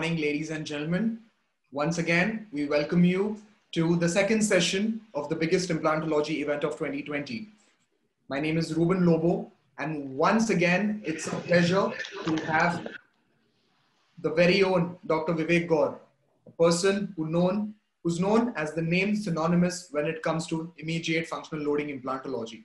morning, ladies and gentlemen. Once again, we welcome you to the second session of the biggest implantology event of 2020. My name is Ruben Lobo, and once again, it's a pleasure to have the very own Dr. Vivek Gaur, a person who known, who's known as the name synonymous when it comes to immediate functional loading implantology.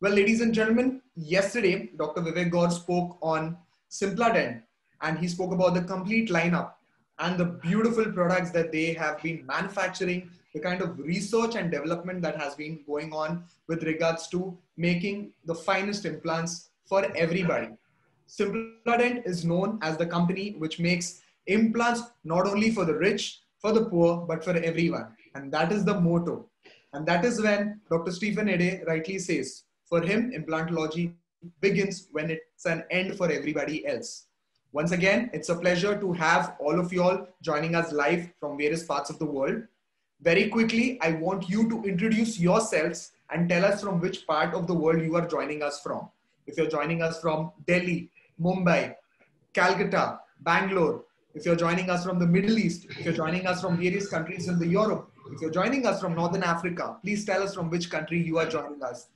Well, ladies and gentlemen, yesterday, Dr. Vivek Gaur spoke on SimplaDent, and he spoke about the complete lineup and the beautiful products that they have been manufacturing, the kind of research and development that has been going on with regards to making the finest implants for everybody. SimplaDent is known as the company which makes implants not only for the rich, for the poor, but for everyone. And that is the motto. And that is when Dr. Stefan Ihde rightly says, for him, implantology begins when it's an end for everybody else. Once again, it's a pleasure to have all of you all joining us live from various parts of the world. Very quickly, I want you to introduce yourselves and tell us from which part of the world you are joining us from. If you're joining us from Delhi, Mumbai, Calcutta, Bangalore, if you're joining us from the Middle East, if you're joining us from various countries in the Europe, if you're joining us from Northern Africa, please tell us from which country you are joining us.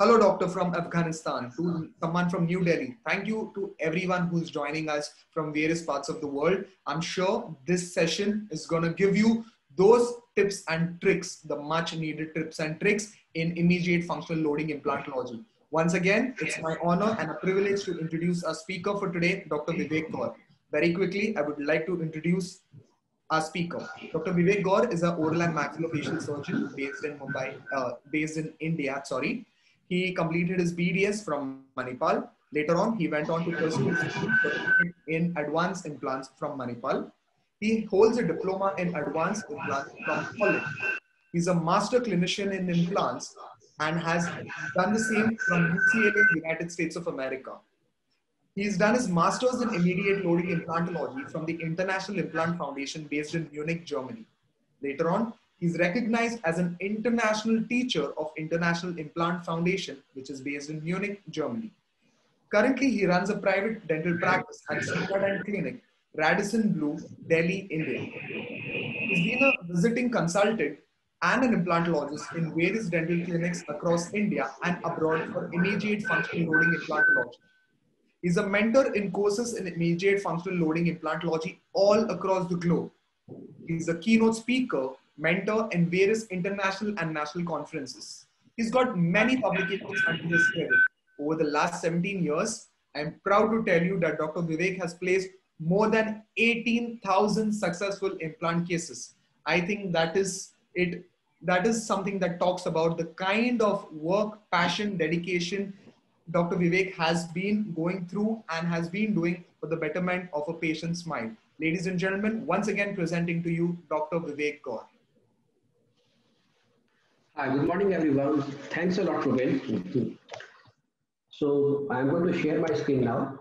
Hello, doctor from Afghanistan, to someone from New Delhi. Thank you to everyone who's joining us from various parts of the world. I'm sure this session is going to give you those tips and tricks, the much needed tips and tricks in immediate functional loading implantology. Once again, it's my honor and a privilege to introduce our speaker for today, Dr. Vivek Gaur. Very quickly, I would like to introduce our speaker. Dr. Vivek Gaur is an oral and maxillofacial surgeon based in Mumbai, uh, based in India, sorry. He completed his BDS from Manipal. Later on, he went on to pursue in advanced implants from Manipal. He holds a diploma in advanced implants from Holland. He's a master clinician in implants and has done the same from UCLA, United States of America. He's done his master's in immediate loading implantology from the International Implant Foundation based in Munich, Germany. Later on, He's recognized as an international teacher of International Implant Foundation, which is based in Munich, Germany. Currently, he runs a private dental practice at SimplaDent Clinic, Radisson Blu, Delhi, India. He's been a visiting consultant and an implantologist in various dental clinics across India and abroad for immediate functional loading implantology. He's a mentor in courses in immediate functional loading implantology all across the globe. He's a keynote speaker mentor in various international and national conferences. He's got many publications under his credit. Over the last 17 years, I'm proud to tell you that Dr. Vivek has placed more than 18,000 successful implant cases. I think that is it. That is something that talks about the kind of work, passion, dedication Dr. Vivek has been going through and has been doing for the betterment of a patient's mind. Ladies and gentlemen, once again presenting to you Dr. Vivek Gaur. Hi, good morning, everyone. Thanks a lot, Ruben. So I'm going to share my screen now.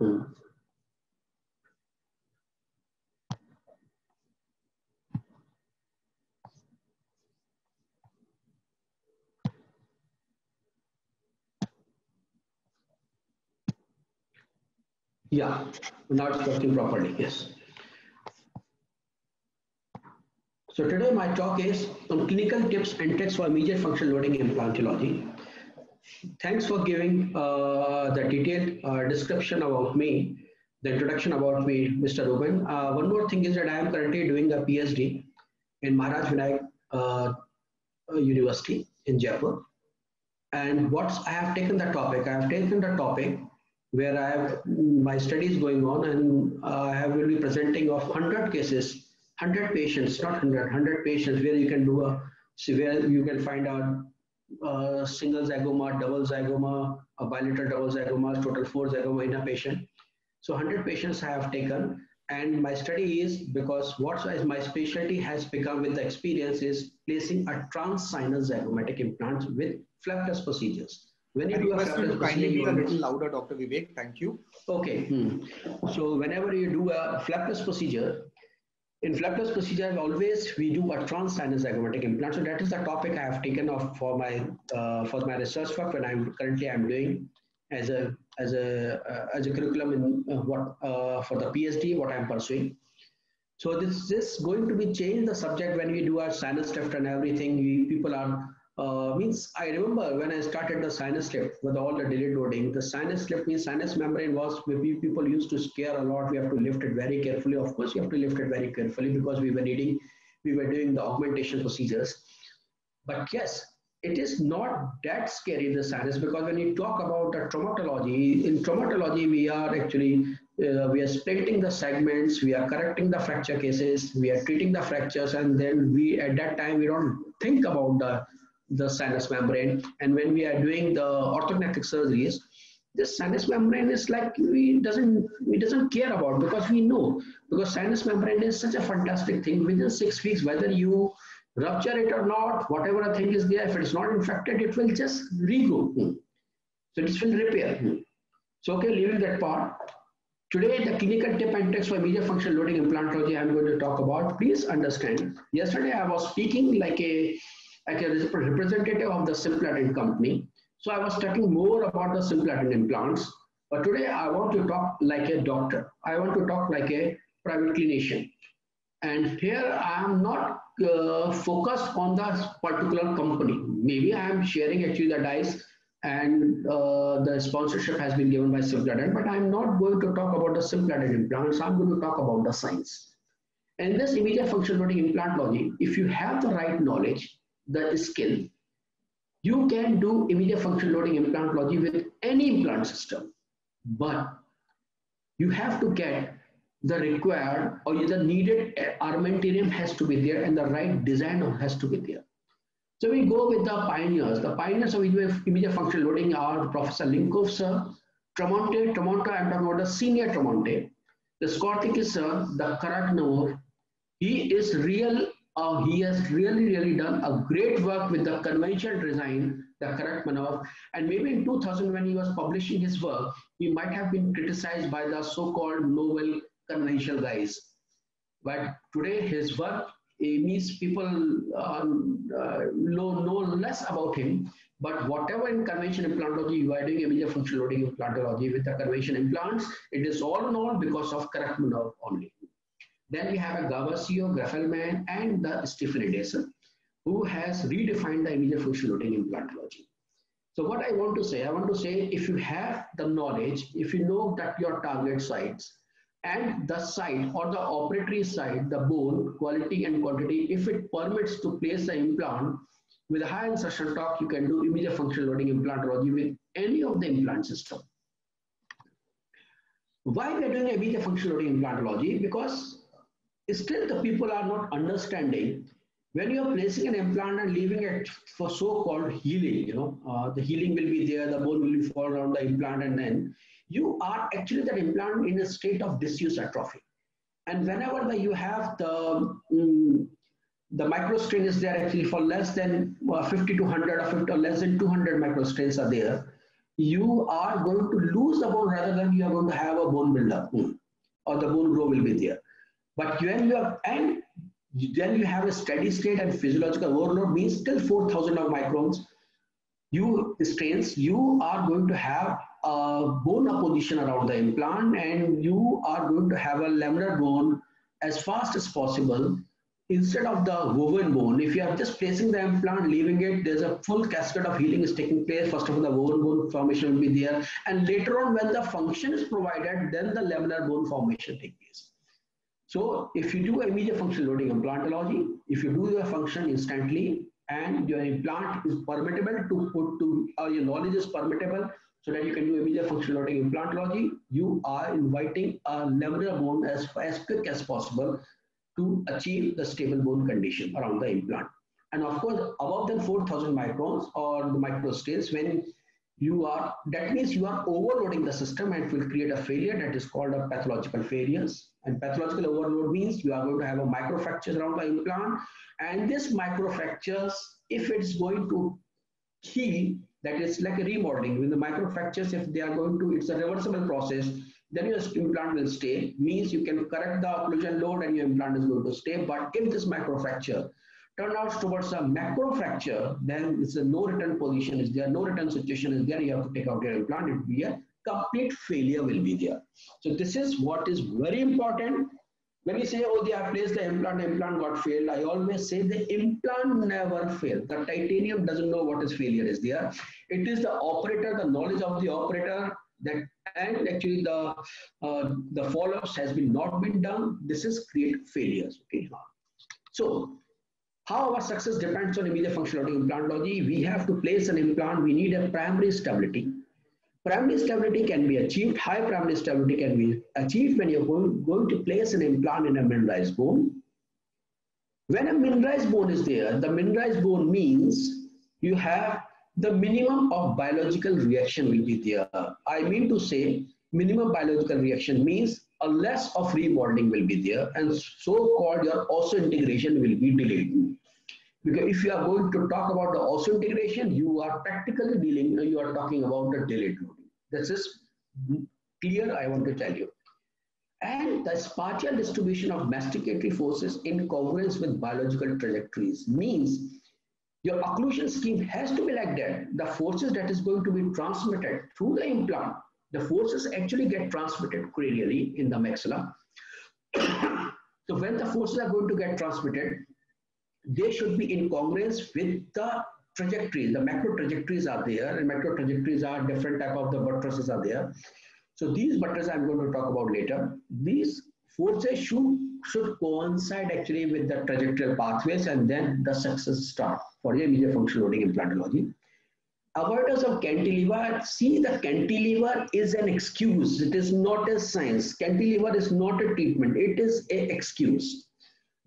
Yeah, now it's working properly, yes. So today my talk is on clinical tips and tricks for immediate functional loading implantology. Thanks for giving uh, the detailed uh, description about me, the introduction about me, Mr. Ruben. Uh, one more thing is that I am currently doing a PhD in Maharaj Vinayak uh, University in Jaipur. And what I have taken the topic, I have taken the topic where I have my studies going on and I will be presenting of 100 cases 100 patients, not 100, 100 patients where you can do a, where you can find out uh, single zygoma, double zygoma, a bilateral double zygoma, total four zygoma in a patient. So 100 patients I have taken and my study is because what my specialty has become with the experience is placing a transsinus zygomatic implant with flapless procedures. When you I do a flapless procedure, be a little louder, Dr. Vivek. Thank you. Okay. Hmm. So whenever you do a flapless procedure, in flapless procedure, always we do a transsinus zygomatic implant. So that is the topic I have taken off for my uh, for my research work when I'm currently I'm doing as a as a uh, as a curriculum in uh, what uh, for the PhD what I'm pursuing. So this is going to be changed the subject when we do our sinus lift and everything. We, people are uh, means I remember when I started the sinus lift with all the delayed loading, the sinus lift means sinus membrane was people used to scare a lot. We have to lift it very carefully. Of course, you have to lift it very carefully because we were needing, we were doing the augmentation procedures. But yes, it is not that scary the sinus because when you talk about the traumatology, in traumatology we are actually uh, we are splitting the segments, we are correcting the fracture cases, we are treating the fractures, and then we at that time we don't think about the the sinus membrane. And when we are doing the orthognathic surgeries, this sinus membrane is like we doesn't we doesn't care about because we know. Because sinus membrane is such a fantastic thing. Within six weeks whether you rupture it or not whatever a thing is there if it's not infected it will just regrow. Hmm. So it will repair. Hmm. So okay leaving that part. Today, the clinical tip and tricks for immediate function loading implantology I'm going to talk about. Please understand. Yesterday, I was speaking like a like a representative of the SimplaDent company. So I was talking more about the SimplaDent implants. But today, I want to talk like a doctor. I want to talk like a private clinician. And here, I am not uh, focused on the particular company. Maybe I am sharing actually the dice and uh, the sponsorship has been given by SimplaDent, but I'm not going to talk about the SimplaDent implants, I'm going to talk about the science. And this immediate function loading implantology, if you have the right knowledge, the skill, you can do immediate function loading implantology with any implant system, but you have to get the required or the needed armamentarium has to be there and the right design has to be there. So we go with the pioneers. The pioneers of immediate function loading are Professor Linkow sir, Tramonte, Tramonte, I'm talking about the senior Tramonte, the Skortikis sir, the Karaknour. He is real, uh, he has really, really done a great work with the conventional design, the correct Karakmanov. And maybe in 2000 when he was publishing his work, he might have been criticized by the so-called novel conventional guys. But today his work means people uh, know, know less about him. But whatever in conventional implantology you are doing immediate function loading implantology with the conventional implants, it is all known because of correct Karakmanov only. Then we have a Gavasio, Graffelman, and the Stephanides, who has redefined the immediate function loading implantology. So what I want to say, I want to say if you have the knowledge, if you know that your target sites, and the site or the operatory site, the bone, quality and quantity, if it permits to place the implant with a high insertion torque, you can do immediate functional loading implantology with any of the implant system. Why we are doing immediate functional loading implantology? Because still the people are not understanding when you are placing an implant and leaving it for so-called healing, you know, uh, the healing will be there, the bone will fall around the implant and then you are actually that implant in a state of disuse atrophy. And whenever the, you have the, um, the microstrain is there actually for less than uh, 50 to 100 or 50 or less than 200 microstrains are there, you are going to lose the bone rather than you are going to have a bone buildup hmm, or the bone grow will be there. But when you are, and then you have a steady state and physiological overload means till 4000 of microns, you strains, you are going to have a bone apposition around the implant and you are going to have a laminar bone as fast as possible instead of the woven bone. If you are just placing the implant, leaving it, there's a full cascade of healing is taking place. First of all, the woven bone formation will be there. And later on, when the function is provided, then the laminar bone formation takes. So if you do a immediate function loading implantology, if you do the function instantly and your implant is permittable to put to, or your knowledge is permittable so that you can do a immediate function loading implantology, you are inviting a laminar bone as, as quick as possible to achieve the stable bone condition around the implant. And of course, above than 4000 microns or the microstrains, when you are, that means you are overloading the system and will create a failure that is called a pathological failures. And pathological overload means you are going to have a microfractures around the implant. And this microfractures, if it's going to heal, that is like a remodeling. When the microfractures, if they are going to, it's a reversible process, then your implant will stay. Means you can correct the occlusion load and your implant is going to stay. But if this microfracture turn out towards a macro fracture, then it's a no return position is there, no return situation is there, you have to take out your implant, it will be a complete failure will be there. So this is what is very important when you say, oh, they have placed the implant, implant got failed, I always say the implant never failed. The titanium doesn't know what is failure is there. It is the operator, the knowledge of the operator that and actually the uh, the follow-ups has been not been done. This is create failures. Okay. So how our success depends on immediate functional implantology. We have to place an implant. We need a primary stability Primary stability can be achieved, high primary stability can be achieved when you're going, going to place an implant in a mineralized bone. When a mineralized bone is there, the mineralized bone means you have the minimum of biological reaction will be there. I mean to say minimum biological reaction means a less of remodeling will be there and so-called your osseointegration will be delayed. Because if you are going to talk about the osseointegration, you are practically dealing, you are talking about the delayed loading. This is clear, I want to tell you. And the spatial distribution of masticatory forces in congruence with biological trajectories means your occlusion scheme has to be like that. The forces that is going to be transmitted through the implant, the forces actually get transmitted cranially in the maxilla. so when the forces are going to get transmitted, they should be in congruence with the trajectories. The macro trajectories are there, and macro trajectories are different type of the buttresses are there. So these buttresses I'm going to talk about later. These forces should should coincide actually with the trajectory pathways, and then the success start for the immediate functional loading implantology. Avoidance of cantilever, see the cantilever is an excuse. It is not a science. Cantilever is not a treatment. It is an excuse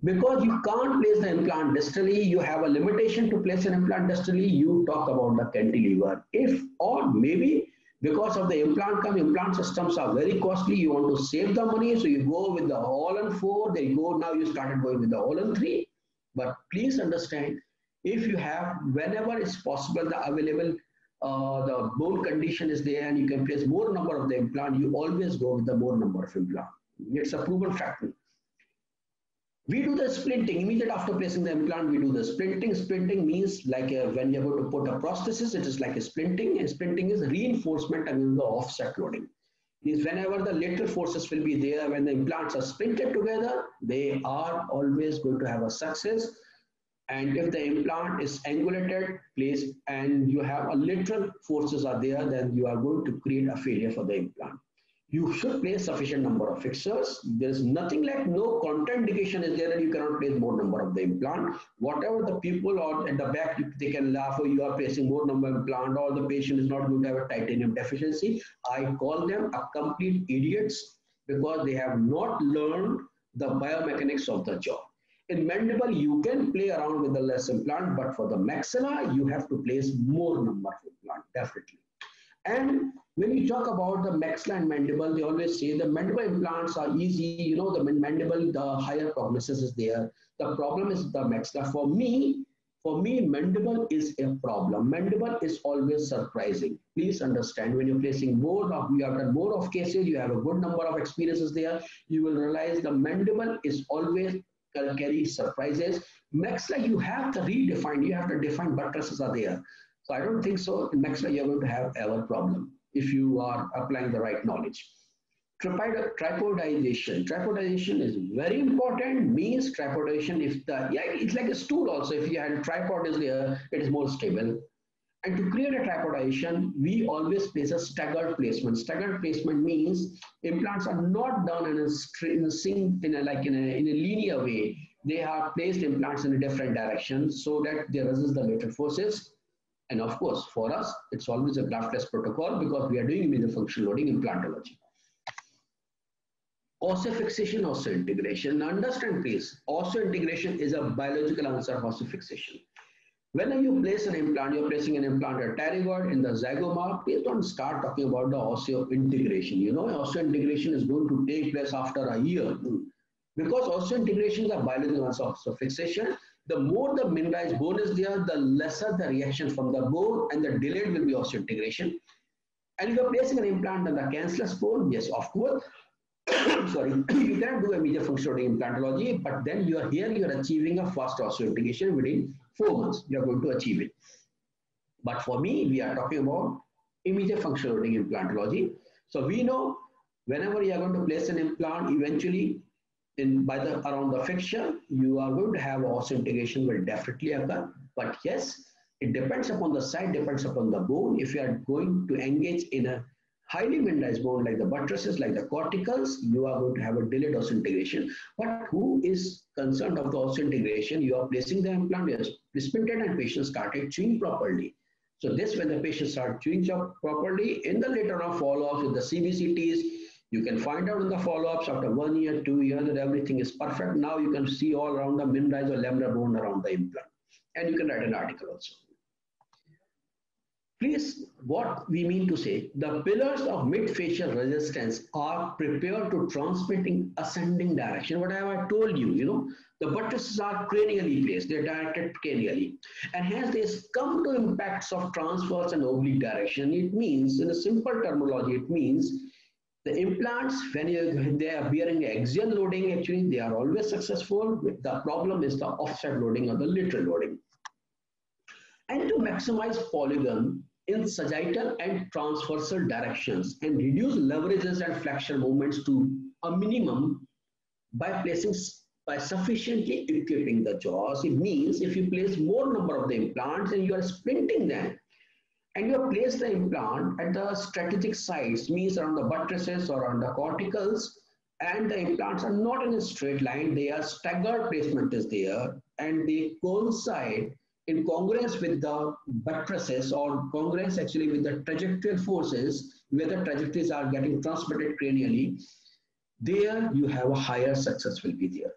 because you can't place the implant distally, you have a limitation to place an implant distally, you talk about the cantilever. If or maybe because of the implant come, implant systems are very costly, you want to save the money, so you go with the all-on-4, then you go, now you started going with the all-on-3. But please understand, if you have, whenever it's possible, the available, uh, the bone condition is there and you can place more number of the implant, you always go with the more number of implant. It's a proven fact. We do the splinting immediate after placing the implant. We do the splinting. Splinting means like a, when you're going to put a prosthesis, it is like a splinting. And splinting is reinforcement against the offset loading. Is whenever the lateral forces will be there, when the implants are splinted together, they are always going to have a success. And if the implant is angulated, placed, and you have a lateral forces are there, then you are going to create a failure for the implant you should place sufficient number of fixtures. There's nothing like no contraindication is there and you cannot place more number of the implant. Whatever the people or at the back, they can laugh or oh, you are placing more number of implant or the patient is not going to have a titanium deficiency. I call them a complete idiots because they have not learned the biomechanics of the jaw. In mandible, you can play around with the less implant, but for the maxilla, you have to place more number of implant, definitely. And when you talk about the maxilla and mandible, they always say the mandible implants are easy. You know, the mandible, the higher prognosis is there. The problem is the maxilla. For me, for me, mandible is a problem. Mandible is always surprising. Please understand when you're placing more of, you have done more of cases, you have a good number of experiences there, you will realize the mandible is always carry surprises. Maxilla, you have to redefine, you have to define buttresses are there. So I don't think so. In maxilla, you're going to have ever problem if you are applying the right knowledge. Tripodization. Tripodization is very important. Means tripodization. If the yeah, it's like a stool also. If you had tripod is there, it is more stable. And to create a tripodization, we always place a staggered placement. Staggered placement means implants are not done in a, in a sync, in a, like in a, in a linear way. They are placed implants in a different direction so that they resist the lateral forces and of course, for us, it's always a graftless protocol because we are doing immediate functional loading implantology. Osseofixation, osseointegration. Now understand please, osseointegration is a biological answer of osseofixation. When you place an implant, you're placing an implant at pterygoid in the zygoma, please don't start talking about the osseointegration. You know, osseointegration is going to take place after a year. Because osseointegration is a biological answer of osseofixation, the more the mineralized bone is there, the lesser the reaction from the bone and the delayed will be osseointegration. And if you're placing an implant on the cancellous bone, yes, of course, sorry, you can do a major functional implantology, but then you are here, you are achieving a fast osseointegration within four months. You are going to achieve it. But for me, we are talking about immediate functional implantology. So we know whenever you are going to place an implant, eventually in by the around the fixture, you are going to have osseointegration will definitely occur. But yes, it depends upon the site, depends upon the bone. If you are going to engage in a highly mineralized bone like the buttresses, like the corticals, you are going to have a delayed osseointegration. But who is concerned of the osseointegration? You are placing the implant, you splinted and patient started chewing properly. So this when the patient start chewing properly, in the later on follow-up with the CBCTs, you can find out in the follow-ups after one year, two years that everything is perfect. Now you can see all around the mineralized or laminar bone around the implant. And you can write an article also. Please, what we mean to say, the pillars of mid-facial resistance are prepared to transmit in ascending direction. What I have told you, you know, the buttresses are cranially placed, they're directed cranially. And hence they come to impacts of transverse and oblique direction. It means, in a simple terminology, it means the implants, when you, they are bearing axial loading, actually, they are always successful. The problem is the offset loading or the lateral loading and to maximize polygon in sagittal and transversal directions and reduce leverages and flexion movements to a minimum by placing by sufficiently equipping the jaws. It means if you place more number of the implants and you are splinting them and you place the implant at the strategic sites, means around the buttresses or on the corticals, and the implants are not in a straight line, they are staggered placement is there and they coincide in congruence with the buttresses or congruence actually with the trajectory forces where the trajectories are getting transmitted cranially, there you have a higher success will be there.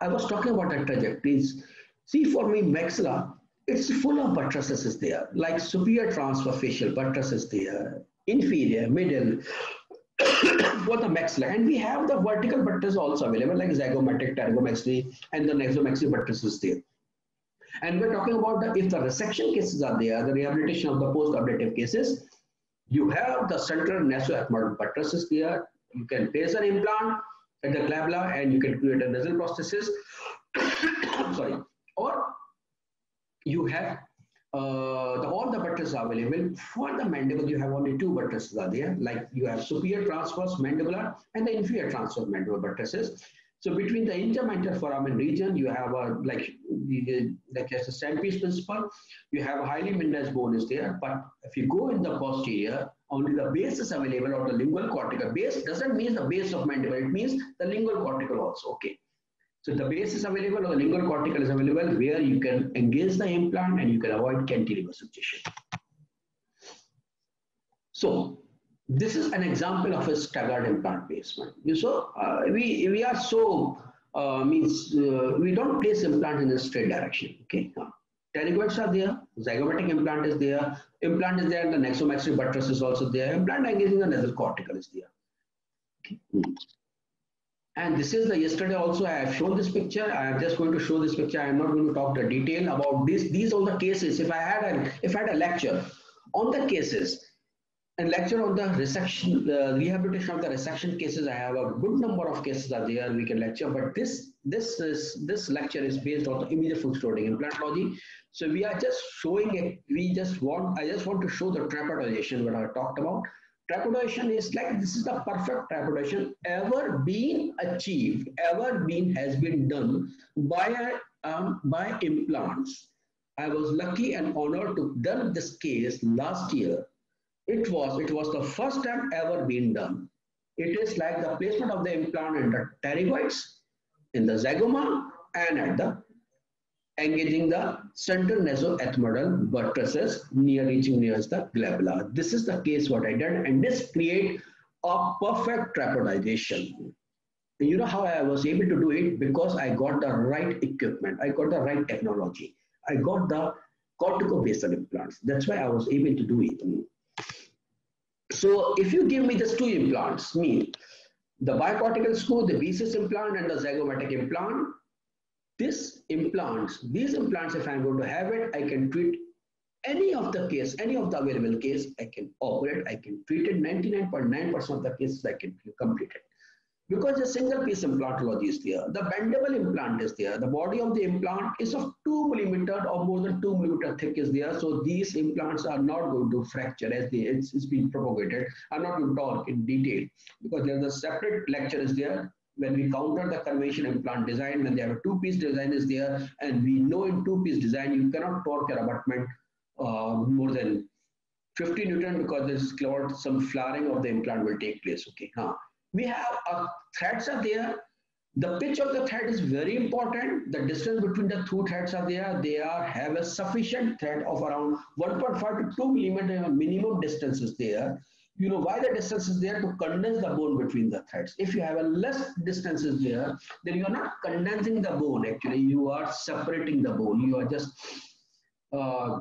I was talking about the trajectories. See for me, maxilla, it's full of buttresses is there, like superior transverse facial buttresses there, inferior, middle, for the maxilla. And we have the vertical buttress also available, like zygomatic, pterygomaxillary, and the nasomaxillary buttress is there. And we're talking about the, if the resection cases are there, the rehabilitation of the post-ablative cases, you have the central nasoethmoidal buttresses there. You can place an implant at the glabella and you can create a nasal prosthesis. Sorry. Or you have uh, the, all the buttresses available. For the mandible, you have only two buttresses are there. Like you have superior transverse mandibular and the inferior transverse mandibular buttresses. So between the intermental foramen region, you have a like like as a centerpiece principle, you have a highly mineralized bone is there. But if you go in the posterior, only the base is available or the lingual cortical. Base doesn't mean the base of mandible, it means the lingual cortical also. Okay. So the base is available or the lingual cortical is available where you can engage the implant and you can avoid cantilever suggestion. So this is an example of a staggered implant placement. You so uh, we we are so uh, means uh, we don't place implant in a straight direction. Okay, pterygoids are there, zygomatic implant is there, implant is there, the nasomaxillary buttress is also there, implant engaging the nasal cortical is there. Okay. And this is the yesterday also I have shown this picture. I am just going to show this picture. I am not going to talk the detail about this. These are the cases. If I had a if I had a lecture on the cases, and lecture on the resection, rehabilitation of the resection cases. I have a good number of cases are there. We can lecture, but this this is this lecture is based on the immediate function loading implantology. So we are just showing it. We just want I just want to show the trapezization what I talked about. Trapezization is like this is the perfect trapezization ever been achieved, ever been has been done by um, by implants. I was lucky and honored to done this case last year it was, it was the first time ever been done. It is like the placement of the implant in the pterygoids, in the zygoma, and at the engaging the central nasoethmoidal buttresses near reaching near the glabella. This is the case what I did, and this create a perfect trapezization. You know how I was able to do it? Because I got the right equipment, I got the right technology, I got the corticobasal implants. That's why I was able to do it. So if you give me just two implants, me, the bicortical screw, the BCS implant and the zygomatic implant, this implants, these implants, if I'm going to have it, I can treat any of the case, any of the available case, I can operate, I can treat it 99.9% of the cases I can complete it because a single piece implantology is there. The bendable implant is there. The body of the implant is of 2 millimeter or more than 2 millimeter thick is there. So these implants are not going to fracture as they, it's, it's been propagated. I'm not going to talk in detail because there's a separate lecture is there when we counter the convention implant design, when they have a two-piece design is there, and we know in two-piece design, you cannot torque your abutment uh, more than 50 Newton because there's some flaring of the implant will take place. Okay, huh. we have uh, threads are there. The pitch of the thread is very important. The distance between the two threads are there. They are have a sufficient thread of around 1.5 to 2 millimeter minimum distance is there. You know why the distance is there to condense the bone between the threads. If you have a less distance is there, then you are not condensing the bone. Actually, you are separating the bone. You are just uh,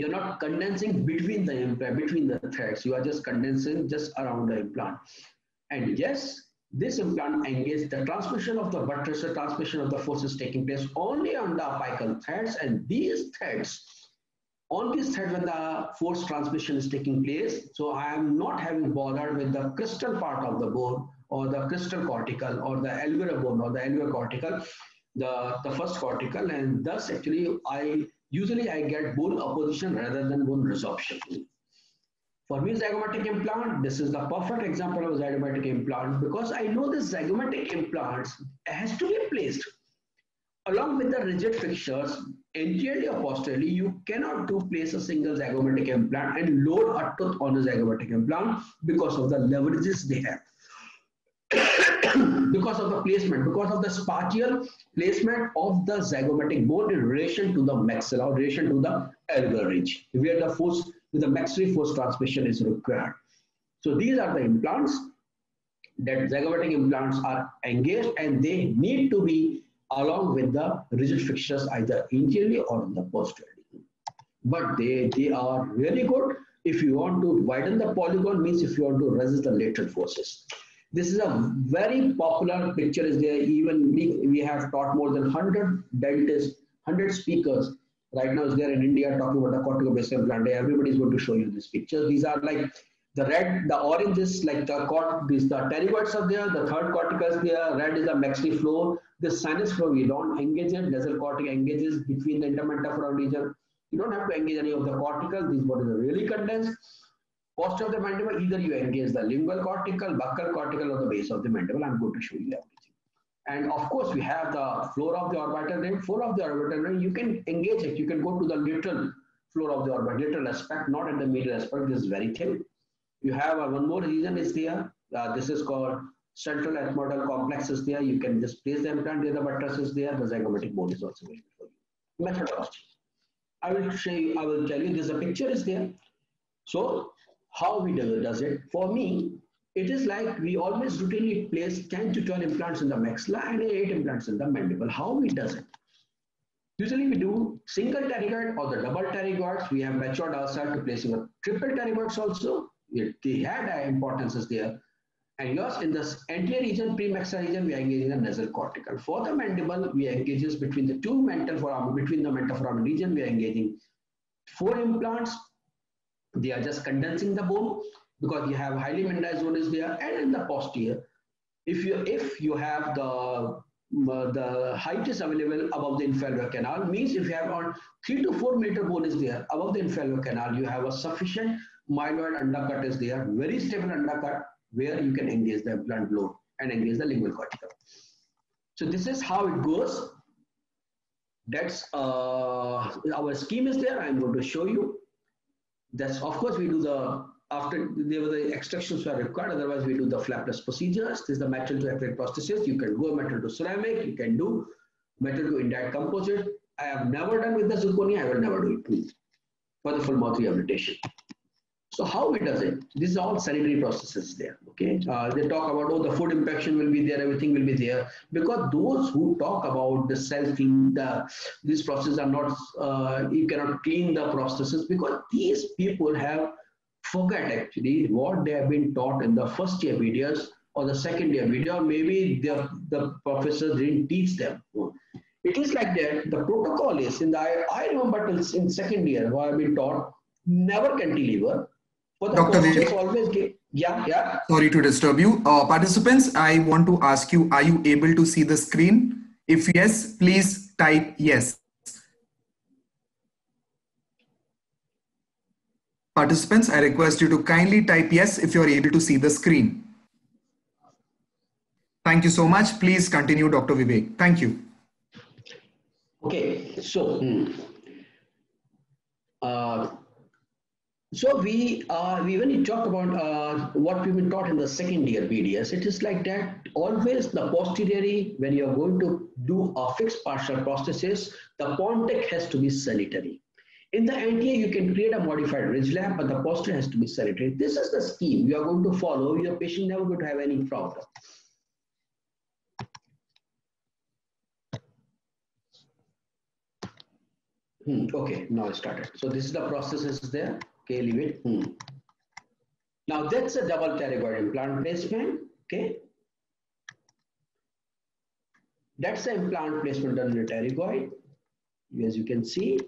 you're not condensing between the implant, between the threads. You are just condensing just around the implant. And yes, this implant engages the transmission of the buttress, the transmission of the forces taking place only on the apical threads. And these threads, on these threads when the force transmission is taking place, so I am not having bothered with the crestal part of the bone or the crestal cortical or the alveolar bone or the alveolar cortical, the, the first cortical. And thus actually I usually I get bone apposition rather than bone resorption. For me, zygomatic implant, this is the perfect example of zygomatic implant because I know this zygomatic implants has to be placed along with the rigid fixtures anteriorly or posteriorly. You cannot do place a single zygomatic implant and load a tooth on a zygomatic implant because of the leverages they have. because of the placement, because of the spatial placement of the zygomatic bone in relation to the maxilla, in relation to the alveolar ridge, where the force, the maxillary force transmission is required. So these are the implants that zygomatic implants are engaged and they need to be along with the rigid fixtures either anteriorly or in the posteriorly. But they, they are really good if you want to widen the polygon means if you want to resist the lateral forces. This is a very popular picture is there. Even we, we have taught more than 100 dentists, 100 speakers right now is there in India talking about the cortico-basal implant. Everybody is going to show you this picture. These are like the red, the orange is like the cort, these the pterygoids are there, the third cortical is there, red is the maxillary floor. The sinus floor, we don't engage it, nasal cortex engages between the intermental region. You don't have to engage any of the cortical, these bodies are really condensed. Post of the mandible, either you engage the lingual cortical, buccal cortical, or the base of the mandible. I'm going to show you everything. And of course, we have the floor of the orbital ring. Floor of the orbital ring, you can engage it. You can go to the lateral floor of the orbit, lateral aspect, not at the medial aspect. This is very thin. You have uh, one more region is there. Uh, this is called central ethmoidal complex is there. You can just place the implant there. The buttress is there. The zygomatic bone is also available for you. Methodology. I will show you. I will tell you. there's a picture is there. So how we do, does it. For me, it is like we always routinely place 10 to 12 implants in the maxilla and 8 implants in the mandible. How we does it? Usually we do single pterygoid or the double pterygoids. We have matured ourselves to placing a triple pterygoids also. They had importances there. And yours in the anterior region, premaxillary region, we are engaging the nasal cortical. For the mandible, we engaging between the two mental foramen, between the mental foramen region, we are engaging four implants they are just condensing the bone because you have highly mineralized zone is there and in the posterior. If you if you have the the height is available above the inferior canal means if you have on three to four meter bone is there above the inferior canal you have a sufficient mylohyoid undercut is there very stable undercut where you can engage the implant load and engage the lingual cortical. So this is how it goes. That's uh, our scheme is there. I'm going to show you. That's of course we do the after there were the extractions were required. Otherwise, we do the flapless procedures. This is the metal to acrylic prosthesis. You can go metal to ceramic. You can do metal to indirect composite. I have never done with the zirconia. I will never do it for the full mouth rehabilitation. So how it does it? This is all sanitary processes there. Okay, uh, they talk about oh the food infection will be there, everything will be there because those who talk about the self clean, the these processes are not uh, you cannot clean the processes because these people have forget actually what they have been taught in the first year videos or the second year video. Maybe the the professors didn't teach them. It is like that. The protocol is in the I, I remember till in second year where I've been taught never cantilever Dr. Vivek, always yeah, yeah. Sorry to disturb you. Uh, participants, I want to ask you, are you able to see the screen? If yes, please type yes. Participants, I request you to kindly type yes if you're able to see the screen. Thank you so much. Please continue, Dr. Vivek. Thank you. Okay, so hmm. uh, so we uh, we when you talk about uh, what we've been taught in the second year BDS, it is like that. Always the posteriori when you are going to do a fixed partial prosthesis, the pontic has to be solitary. In the anterior, you can create a modified ridge lap, but the posterior has to be solitary. This is the scheme you are going to follow. Your patient never going to have any problem. Hmm, okay, now I started. So this is the process is there. Okay, leave it. Now that's a double pterygoid implant placement. Okay. That's the implant placement the pterygoid. As you can see,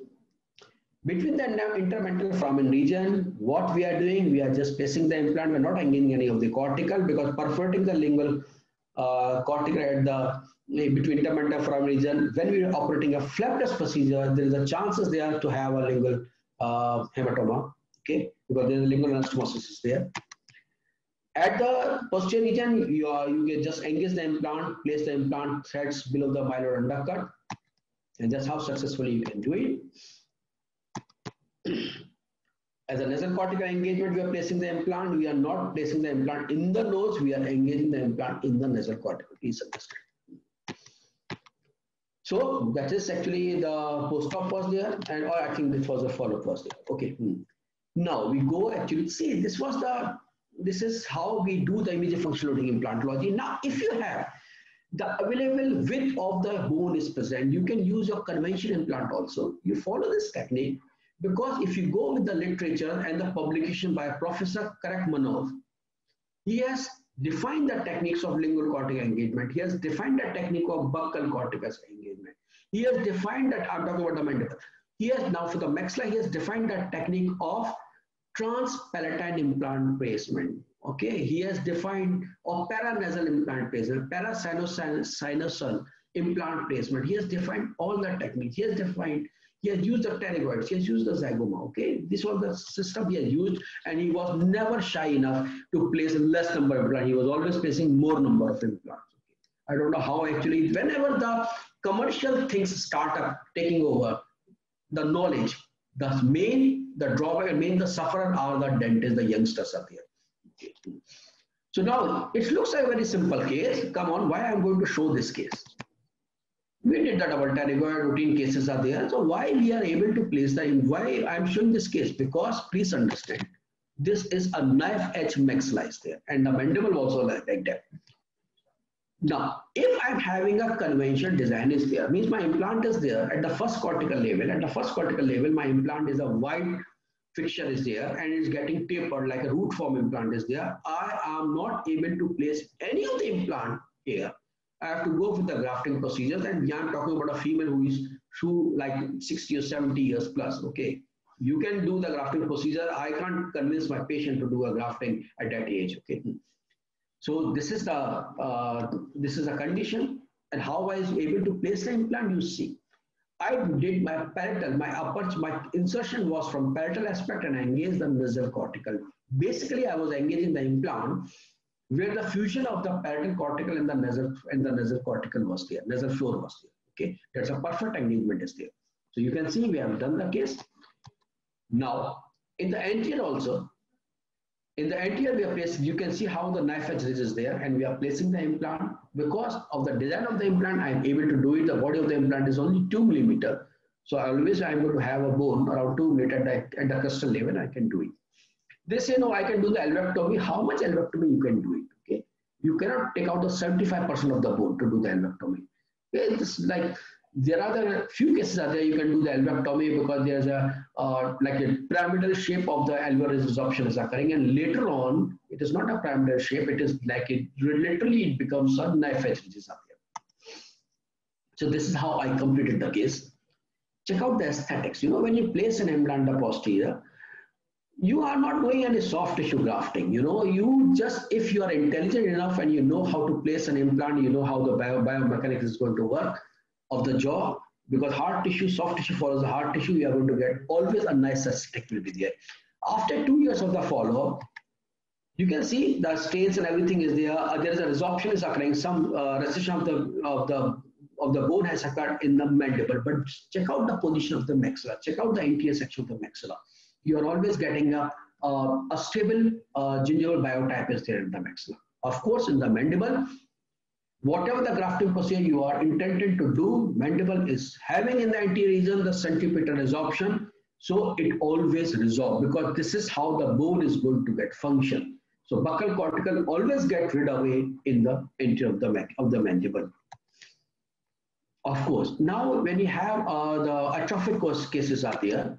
between the intermental foramen region, what we are doing, we are just placing the implant. We're not engaging any of the cortical because perforating the lingual uh, cortical at the between intermental foramen region. When we are operating a flapless procedure, there is a chances there to have a lingual uh, hematoma, okay, because there is lingual anastomosis is there. At the posterior region, you, are, you can just engage the implant, place the implant threads below the bilateral undercut, and that's how successfully you can do it. As a nasal cortical engagement, we are placing the implant. We are not placing the implant in the nose. We are engaging the implant in the nasal cortical. Please understand. So that is actually the post-op was there, and or I think this was the follow-up was there. Okay. Hmm. Now we go actually see this was the this is how we do the immediate functional loading implantology. Now, if you have the available width of the bone is present, you can use your conventional implant also. You follow this technique because if you go with the literature and the publication by Professor Karakmanov, he has defined the techniques of lingual cortical engagement. He has defined the technique of buccal cortical engagement. He has defined that, I'm talking about the mandible. He has now for the maxilla, he has defined the technique of transpalatine implant placement. Okay, he has defined or paranasal implant placement, parasinosinusal implant placement. He has defined all the techniques. He has defined he has used the pterygoids, he has used the zygoma, okay? This was the system he has used and he was never shy enough to place less number of implants. He was always placing more number of implants. I don't know how actually, whenever the commercial things start up taking over, the knowledge, the main, the drawback and main, the sufferer are the dentists, the youngsters are there. So now it looks like a very simple case. Come on, why I'm going to show this case? we did the double pterygoid routine cases are there. So why we are able to place the, why I'm showing this case? Because please understand, this is a knife edge maxilla there and the mandible also like that. Now, if I'm having a conventional design is there, means my implant is there at the first cortical level. At the first cortical level, my implant is a wide fixture is there and it's getting tapered like a root form implant is there. I am not able to place any of the implant here I have to go with the grafting procedures. And I'm talking about a female who is who like 60 or 70 years plus. Okay. You can do the grafting procedure. I can't convince my patient to do a grafting at that age. Okay. So this is the uh, this is a condition. And how I was able to place the implant, you see. I did my parietal, my upper, my insertion was from parietal aspect and I engaged the nasal cortical. Basically, I was engaging the implant where the fusion of the parietal cortical and the nasal and the nasal cortical was there, nasal floor was there. Okay, that's a perfect engagement is there. So you can see we have done the case. Now, in the anterior also, in the anterior we are placing, you can see how the knife edge is there and we are placing the implant. Because of the design of the implant, I am able to do it. The body of the implant is only two millimeter. So always I am going to have a bone around two millimeter at the, at the level, I can do it. They say, no, I can do the alveolectomy. How much alveolectomy you can do it? Okay, you cannot take out the 75% of the bone to do the alveolectomy. It's like there are the few cases are there you can do the alveolectomy because there's a uh, like a pyramidal shape of the alveolar resorption is occurring, and later on it is not a pyramidal shape. It is like it literally it becomes a knife edge which is up here. So this is how I completed the case. Check out the aesthetics. You know when you place an implant posterior, you are not doing any soft tissue grafting. You know, you just, if you are intelligent enough and you know how to place an implant, you know how the bio, biomechanics is going to work of the jaw, because hard tissue, soft tissue follows the hard tissue, you are going to get always a nice aesthetic will be there. After two years of the follow-up, You can see the stains and everything is there. Uh, there is a resorption is occurring. Some uh, recession of the of the of the bone has occurred in the mandible. But check out the position of the maxilla. Check out the anterior section of the maxilla. You are always getting a uh, a stable uh, gingival biotype is there in the maxilla. Of course, in the mandible, whatever the grafting procedure you are intended to do, mandible is having in the anterior region the centripetal resorption. So it always resolve because this is how the bone is going to get function. So buccal cortical always get rid away in the anterior of the, of the mandible. Of course, now when you have uh, the atrophic cases are there,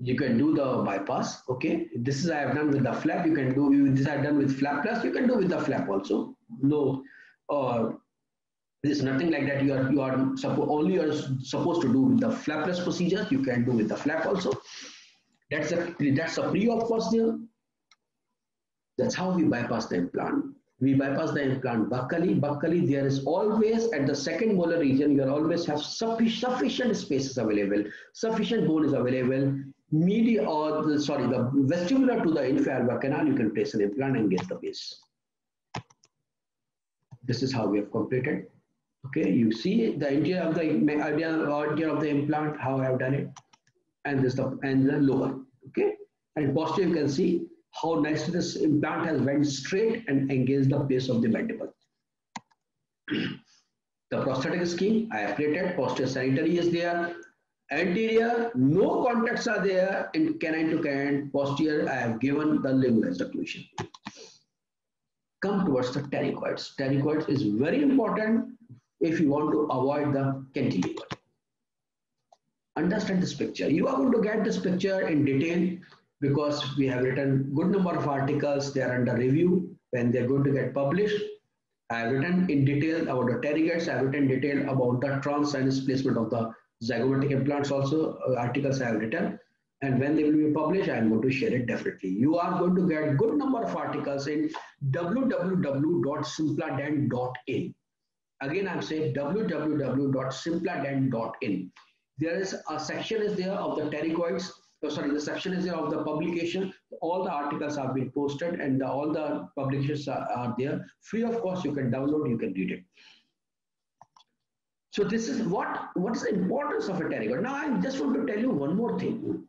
you can do the bypass okay this is i have done with the flap you can do this i've done with flap plus you can do with the flap also no uh, there's nothing like that. You are you are suppo- only you are supposed to do with the flapless procedures. You can do with the flap also. That's a that's a pre-op procedure. That's how we bypass the implant. We bypass the implant. Buccally buccally there is always at the second molar region you always have sufficient, sufficient spaces available. Sufficient bone is available. Media or the, sorry, the vestibular to the inferior canal, you can place an implant and get the base. This is how we have completed. Okay, you see the idea of the idea, of the implant, how I have done it, and this the and the lower. Okay, and posterior you can see how nicely this implant has went straight and engaged the base of the mandible. the prosthetic scheme I have created, posterior sanitary is there, Anterior, no contacts are there in canine to canine. Posterior, I have given the lingual occlusion. Come towards the pterygoids. Pterygoids is very important if you want to avoid the cantilever. Understand this picture. You are going to get this picture in detail because we have written good number of articles. They are under review when they are going to get published. I have written in detail about the pterygoids. I have written detail about the transsinus placement of the zygomatic implants also uh, articles I have written and when they will be published I am going to share it definitely. You are going to get good number of articles in www.simpladent.in. Again I am saying www.simpladent.in. There is a section is there of the pterygoids oh, sorry, the section is there of the publication. All the articles have been posted and the, all the publications are, are, there. Free of course, you can download, you can read it. So this is what, what's the importance of a pterygoid. Now I just want to tell you one more thing.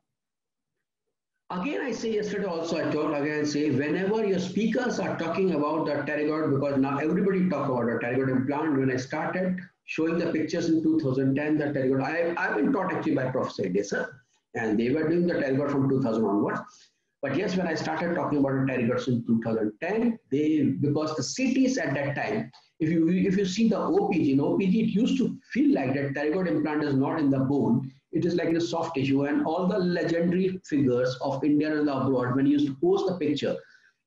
Again, I say yesterday also, I told again, say whenever your speakers are talking about the pterygoid, because now everybody talk about a pterygoid implant. When I started showing the pictures in 2010, the pterygoid, I, I've been taught actually by Professor Edesa, and they were doing the pterygoid from 2000 onwards. But yes, when I started talking about the pterygoids in 2010, they because the cities at that time, if you if you see the OPG, in OPG, it used to feel like that pterygoid implant is not in the bone. It is like a soft tissue. And all the legendary figures of India and abroad, when you used to post the picture,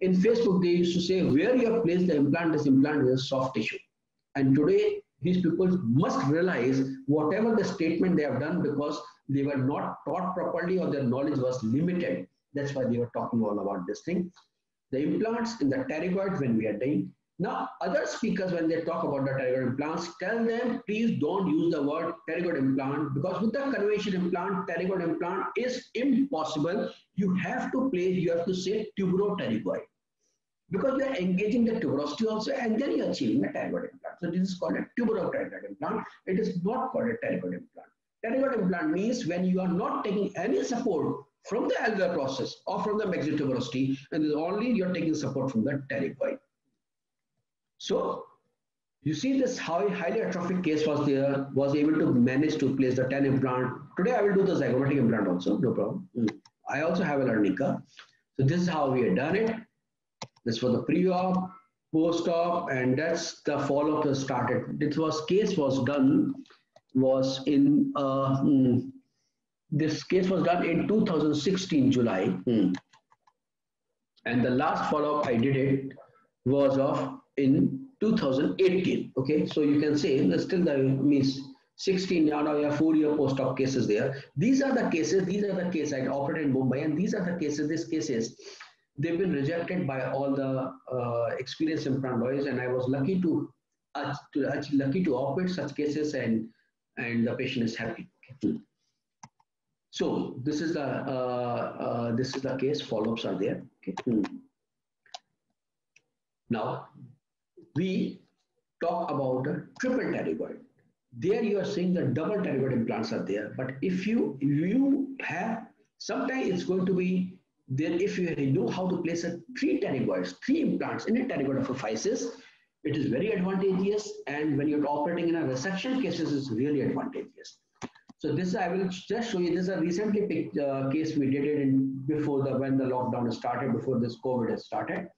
in Facebook, they used to say, where you have placed the implant, this implant is a soft tissue. And today, these people must realize whatever the statement they have done because they were not taught properly or their knowledge was limited. That's why they were talking all about this thing. The implants in the pterygoid when we are doing now, other speakers, when they talk about the pterygoid implants, tell them please don't use the word pterygoid implant because with the conventional implant, pterygoid implant is impossible. You have to place, you have to say tuberopterygoid because you are engaging the tuberosity also and then you are achieving a pterygoid implant. So this is called a tuberopterygoid implant. It is not called a pterygoid implant. Pterygoid implant means when you are not taking any support from the alveolar process or from the maxillotuberosity and only you're taking support from the pterygoid. So you see this how highly atrophic case was there, was able to manage to place the 10 implant. Today I will do the zygomatic implant also, no problem. Hmm. I also have a learning curve. So this is how we have done it. This was the pre-op, post-op, and that's the follow-up that started. This was case was done was in uh, hmm, this case was done in 2016 July, hmm. and the last follow-up I did it was of in 2018. Okay, so you can say that still the means 16 now you have four year post-op cases there. These are the cases, these are the cases I operated in Mumbai, and these are the cases, these cases, they've been rejected by all the uh, experienced implant lawyers, and I was lucky to, uh, to uh, lucky to operate such cases, and and the patient is happy. So this is the uh, uh, this is the case. Follow-ups are there. Okay. Hmm. Now, we talk about a triple pterygoid. There you are seeing the double pterygoid implants are there. But if you, you have, sometimes it's going to be there if you know how to place a three pterygoids, three implants in a pterygoid apophysis, it is very advantageous. And when you're operating in a resection cases, it's really advantageous. So this I will just show you. This is a recently picked uh, case we did it in before the when the lockdown started, before this COVID has started.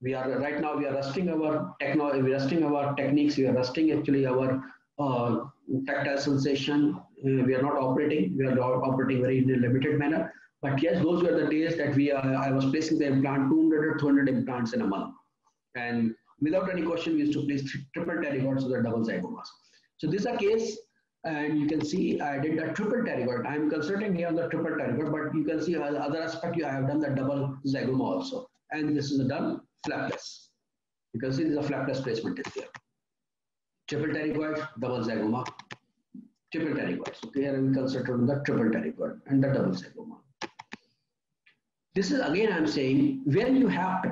We are right now we are rusting our technology, we are rusting our techniques, we are rusting actually our uh, tactile sensation. Uh, we are not operating. We are operating very in a limited manner. But yes, those were the days that we uh, I was placing the implant 200 or 200 implants in a month, and without any question, we used to place triple pterygoids or the double zygomas. So this is a case, and you can see I did the triple pterygoid. I'm concentrating here on the triple pterygoid, but you can see other aspect, I have done the double zygoma also. And this is done flapless. You can see this is a flapless placement is here. Triple pterygoid, double zygoma, triple pterygoid. So here we on the triple pterygoid and the double zygoma. This is again I'm saying when you have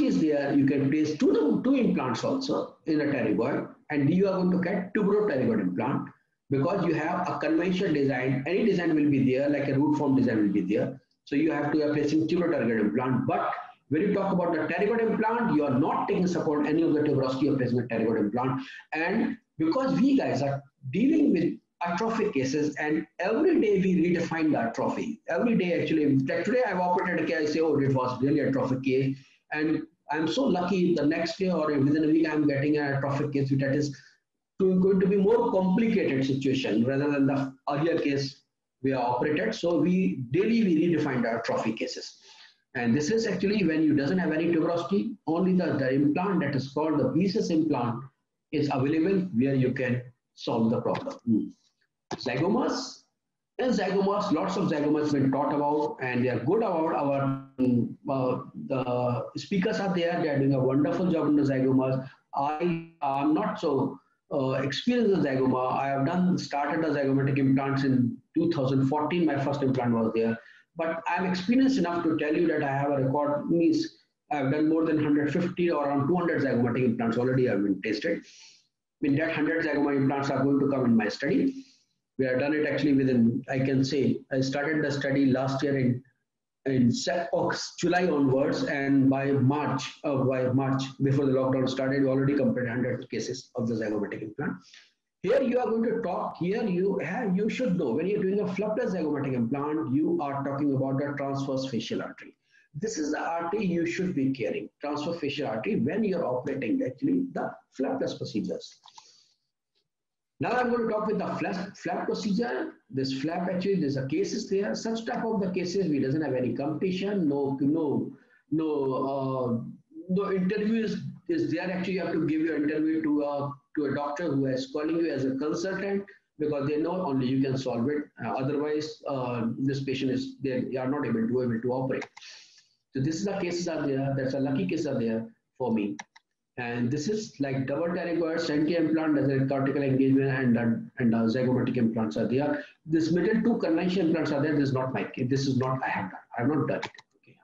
is there, you can place two, two implants also in a pterygoid and you are going to get tuberopterygoid implant because you have a conventional design. Any design will be there, like a root form design will be there. So you have to be placing tuberopterygoid implant. But when you talk about the pterygoid implant, you are not taking support any of the tuberosity of placing pterygoid implant. And because we guys are dealing with atrophic cases and every day we redefine the atrophy. Every day actually, like today I've operated a case, I say, oh, it was really atrophic case. And I'm so lucky the next day or within a week I'm getting an atrophic case that is going to be more complicated situation rather than the earlier case we operated. So we daily we redefine the atrophic cases. And this is actually when you doesn't have any tuberosity, only the, the implant that is called the BCS implant is available where you can solve the problem. Hmm. Zygomas. In zygomas, lots of zygomas been taught about and they are good about our, uh, the speakers are there, they are doing a wonderful job in the zygomas. I am not so uh, experienced in zygoma. I have done, started the zygomatic implants in 2014, my first implant was there. But I'm experienced enough to tell you that I have a record, means I've done more than 150 or around 200 zygomatic implants already have been tested. In that 100 zygomatic implants are going to come in my study we have done it actually within, I can say, I started the study last year in in July onwards, and by March, uh, by March before the lockdown started, we already completed 100 cases of the zygomatic implant. Here you are going to talk. Here you have you should know when you're doing a flapless zygomatic implant, you are talking about the transverse facial artery. This is the artery you should be caring, transverse facial artery, when you're operating actually the flapless procedures. Now I'm going to talk with the flap, flap procedure. This flap actually, there's a cases there. Such type of the cases, we doesn't have any competition, no, no, no, uh, no interview is, is there. Actually, you have to give your interview to a, to a doctor who is calling you as a consultant because they know only you can solve it. Uh, otherwise, uh, this patient is, they are not able to, able to operate. So this is the cases are there. That's a lucky case are there for me. And this is like double pterygoid, Senti implant, as a cortical engagement, and, and uh, zygomatic implants are there. This middle two conventional implants are there. This is not my case. This is not I have done. I have not done it. Okay.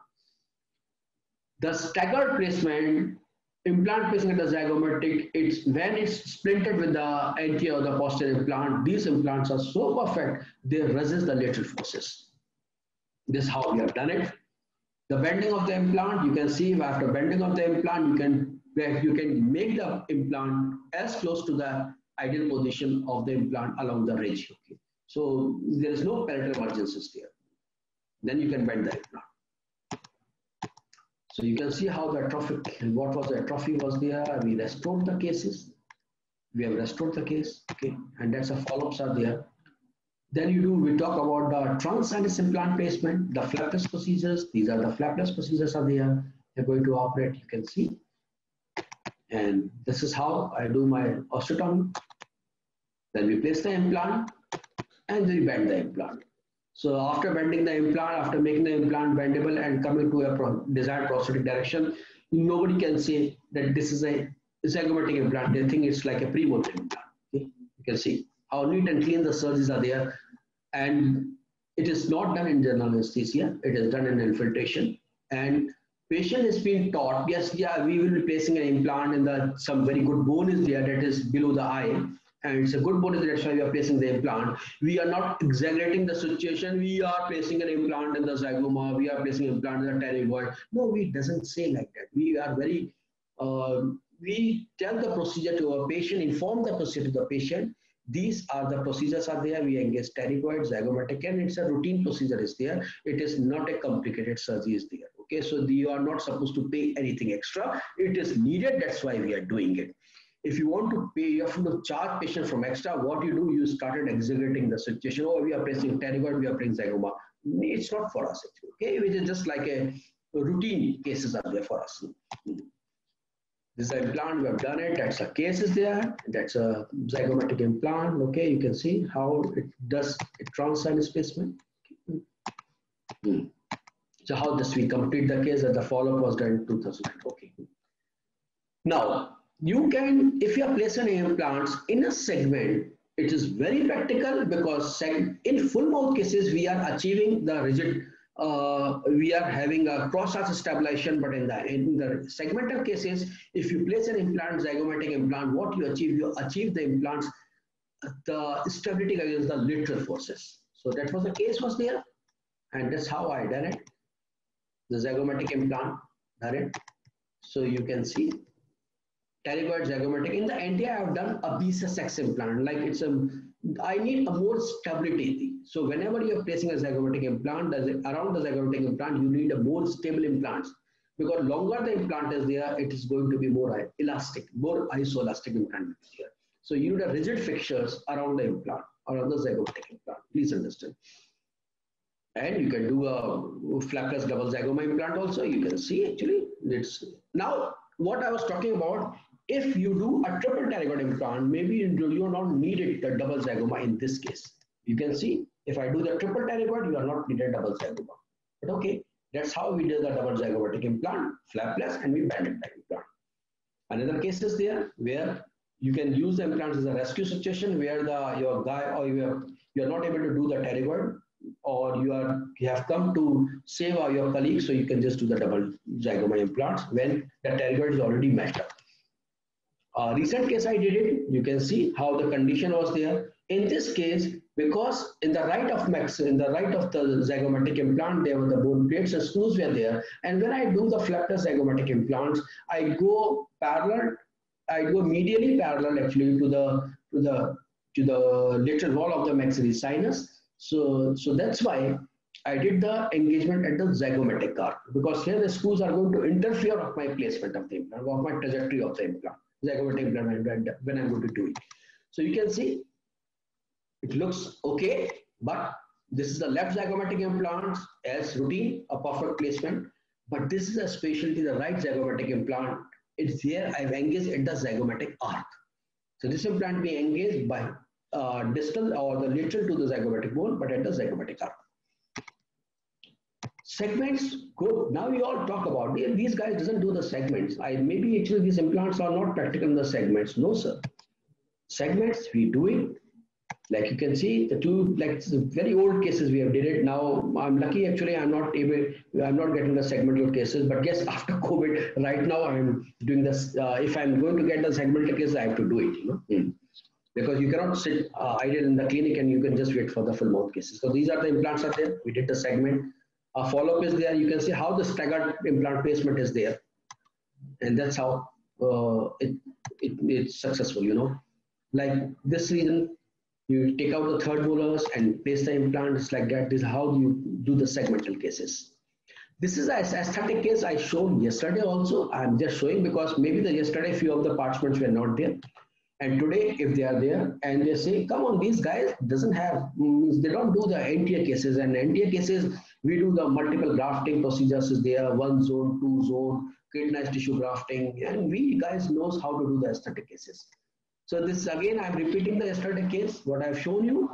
The staggered placement, implant placement of the zygomatic, it's when it's splintered with the anterior or the posterior implant, these implants are so perfect, they resist the lateral forces. This is how we have done it. The bending of the implant, you can see after bending of the implant, you can you can make the implant as close to the ideal position of the implant along the ridge. Okay. So there is no palatal emergencies there. Then you can bend the implant. So you can see how the atrophic, what was the atrophy was there. We restored the cases. We have restored the case. Okay. And that's the follow-ups are there. Then you do, we talk about the transsinus implant placement, the flapless procedures. These are the flapless procedures are there. They're going to operate, you can see. And this is how I do my osteotomy. Then we place the implant and we bend the implant. So after bending the implant, after making the implant bendable and coming to a pro desired prosthetic direction, nobody can say that this is a zygomatic implant. They think it's like a premolar implant. Okay? You can see how neat and clean the surgeries are there. And it is not done in general anesthesia. It is done in infiltration. And patient has been taught, yes, yeah, we will be placing an implant and the some very good bone is there that is below the eye. And it's a good bone, that's why we are placing the implant. We are not exaggerating the situation. We are placing an implant in the zygoma. We are placing implant in the pterygoid. No, we doesn't say like that. We are very, uh, we tell the procedure to our patient, inform the procedure to the patient, these are the procedures are there. We engage pterygoid, zygomatic, and it's a routine procedure is there. It is not a complicated surgery is there. Okay, so you are not supposed to pay anything extra. It is needed. That's why we are doing it. If you want to pay, you have to charge patient from extra. What you do, you started exaggerating the situation. Oh, we are placing pterygoid, we are placing zygoma. It's not for us. Okay, which is just like a routine cases are there for us. This is an implant, we have done it. That's a case is there. That's a zygomatic implant. Okay, you can see how it does a trans-sinus placement. Hmm. So how this we complete the case that the follow-up was done in 2000? Okay. Now, you can, if you are placing implants in a segment, it is very practical because in full mouth cases, we are achieving the rigid uh, we are having a cross-arch stabilization, but in the, in the segmental cases, if you place an implant, zygomatic implant, what you achieve, you achieve the implants, the stability against the lateral forces. So that was the case was there, and that's how I done it. The zygomatic implant, done it. So you can see pterygoid zygomatic. In the NTI, I have done a BSS implant, like it's a I need a more stability. So whenever you're placing a zygomatic implant, around the zygomatic implant, you need a more stable implant because longer the implant is there, it is going to be more elastic, more isoelastic implant here. So you need a rigid fixtures around the implant, around the zygomatic implant. Please understand. And you can do a flapless double zygoma implant also. You can see actually it's now what I was talking about if you do a triple pterygoid implant, maybe you do not need the double zygoma in this case. You can see if I do the triple pterygoid, you are not needed double zygoma. But okay, that's how we do the double zygomatic implant, flapless, and we banded the implant. Another case is there where you can use the implants as a rescue situation where the your guy or you are you are not able to do the pterygoid or you are you have come to save your colleague, so you can just do the double zygoma implants when the pterygoid is already matched up. A recent case I did it, you can see how the condition was there. In this case, because in the right of max, in the right of the zygomatic implant, there were the bone plates and screws were there. And when I do the flapless zygomatic implants, I go parallel, I go medially parallel actually to the to the to the lateral wall of the maxillary sinus. So so that's why I did the engagement at the zygomatic arc because here the screws are going to interfere of my placement of the implant, of my trajectory of the implant zygomatic implant when I'm going to do it. So you can see it looks okay, but this is the left zygomatic implant as routine, a perfect placement. But this is a specialty, the right zygomatic implant. It's here I've engaged at the zygomatic arc. So this implant being engaged by uh, distal or the lateral to the zygomatic bone, but at the zygomatic arc. Segments, good. Now we all talk about these guys doesn't do the segments. I maybe actually these implants are not practical in the segments. No, sir. Segments, we do it. Like you can see, the two like very old cases we have did it. Now I'm lucky actually I'm not able, I'm not getting the segmental cases. But yes, after COVID, right now I'm doing this. Uh, if I'm going to get the segmental cases, I have to do it. You know. Mm because you cannot sit uh, idle in the clinic and you can just wait for the full mouth cases. So these are the implants are there. We did the segment a follow-up is there. You can see how the staggered implant placement is there. And that's how uh, it, it, it's successful, you know. Like this reason, you take out the third molars and place the implant. It's like that. This is how you do the segmental cases. This is an aesthetic case I showed yesterday also. I'm just showing because maybe the yesterday few of the parchments were not there. And today, if they are there and they say, come on, these guys doesn't have, they don't do the NTA cases and NTA cases, we do the multiple grafting procedures is there, one zone, two zone, kidneys tissue grafting, and we guys knows how to do the aesthetic cases. So this again, I'm repeating the aesthetic case, what I've shown you.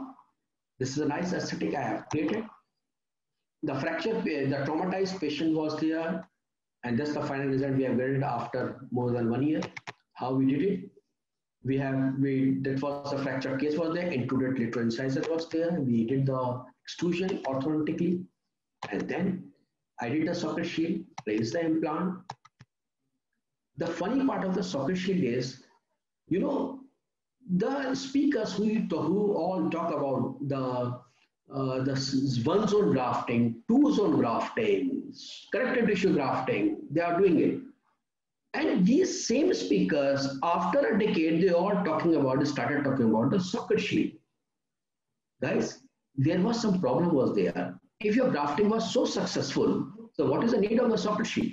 This is a nice aesthetic I have created. The fracture, the traumatized patient was there, and that's the final result we have getting after more than one year. How we did it? we have we that was a fracture case was there included lateral incisor was there we did the extrusion orthodontically and then I did the socket shield, placed the implant. The funny part of the socket shield is, you know, the speakers who, who all talk about the uh, the one zone grafting, two zone grafting, connective tissue grafting, they are doing it. And these same speakers, after a decade, they all talking about, started talking about the socket shield. Guys, there was some problem was there. If your grafting was so successful, so what is the need of a socket shield?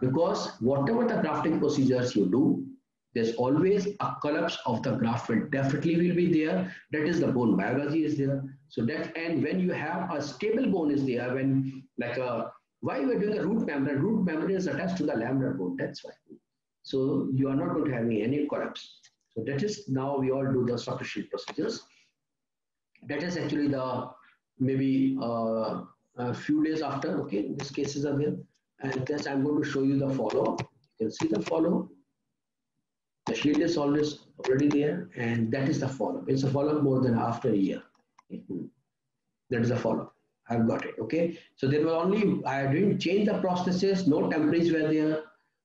Because whatever the grafting procedures you do, there's always a collapse of the graft will definitely will be there. That is the bone biology is there. So that and when you have a stable bone is there, when like a why we're doing a root membrane, root membrane is attached to the laminar bone. That's why. So you are not going to have any collapse. So that is now we all do the socket shield procedures. That is actually the maybe uh, a few days after. Okay, these cases are there, and thus I'm going to show you the follow. You can see the follow the shield is always already there, and that is the follow-up. It's a follow-up more than after a year. That is a follow-up. I've got it. Okay. So there were only I didn't change the processes. No temporaries were there.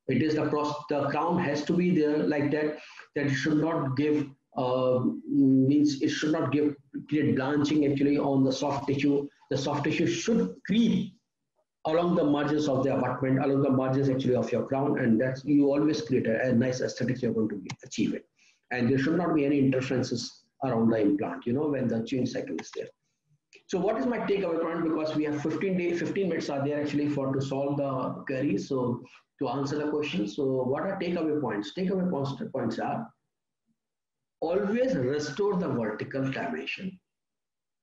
It is the pros the crown has to be there like that. That should not give uh, means it should not give create blanching actually on the soft tissue. The soft tissue should creep along the margins of the abutment, along the margins actually of your crown, and that's you always create a, a nice aesthetics you're going to achieve it. And there should not be any interferences around the implant, you know, when the chewing cycle is there. So what is my takeaway point? Because we have 15 days, 15 minutes are there actually for to solve the query. So to answer the question. So what are takeaway points? Takeaway points are always restore the vertical dimension